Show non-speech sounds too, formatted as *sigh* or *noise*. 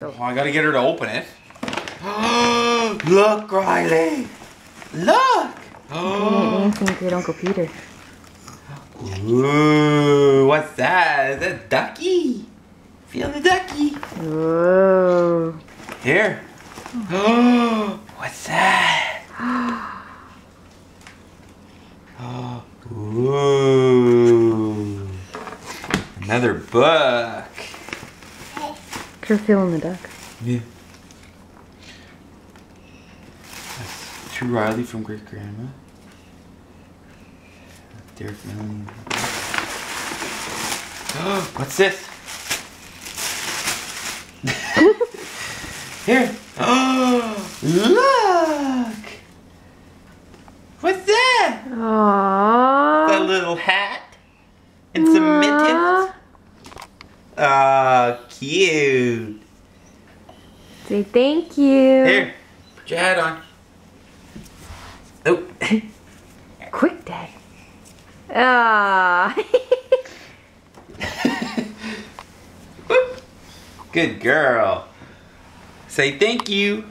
Oh, I gotta get her to open it. *gasps* Look, Rylee! Look! Oh. Anything good, Uncle Peter. Ooh, what's that? Is that a ducky? Feel the ducky. Whoa. Here. Oh, *gasps* what's that? Oh, *gasps* ooh. Another book. You're feeling the duck. Yeah. That's to Rylee from Great Grandma. Dear family. *gasps* What's this? *laughs* Here. Oh, *gasps* look! What's that? Aww. A little hat and some mittens. Ah, cute. Say thank you. Here, put your hat on. Oh. *laughs* Quick, Dad. Ah. *laughs* *laughs* Good girl. Say thank you.